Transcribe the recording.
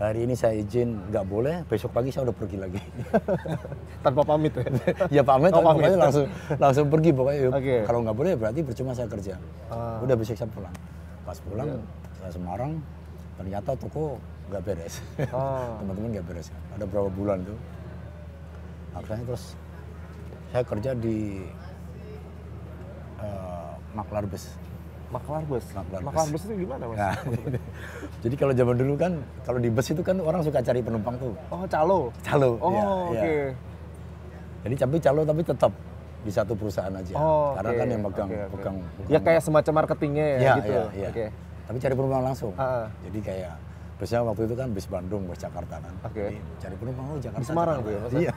hari ini saya izin nggak boleh, besok pagi saya udah pergi lagi. Tanpa pamit ya? ya pamit, Oh, pamit. langsung langsung pergi pokoknya. Oke. Kalau nggak boleh berarti percuma saya kerja. Ah. Udah besok saya pulang. Pas pulang Iya. saya Semarang, ternyata toko nggak beres. Ah. Teman-teman nggak beres. Ada berapa bulan tuh. Akhirnya terus saya kerja di eh, maklar bus. Maklar bus. Maklar Maklar bus. bus itu gimana mas? Nah, jadi kalau zaman dulu kan, kalau di bus itu kan orang suka cari penumpang tuh. Oh calo. Calo. Oh iya, oke. iya. Jadi tapi calo tapi tetap di satu perusahaan aja. Oh, Karena oke. kan yang pegang, Oke, oke. pegang, Ya kayak semacam marketingnya ya, Iya, gitu. iya, iya. Oke. Tapi cari penumpang langsung. Ah. Jadi kayak biasanya waktu itu kan bis Bandung, bis Jakarta kan. Oke. Jadi cari penumpang oh Jakarta. Di Semarang tuh ya? Iya.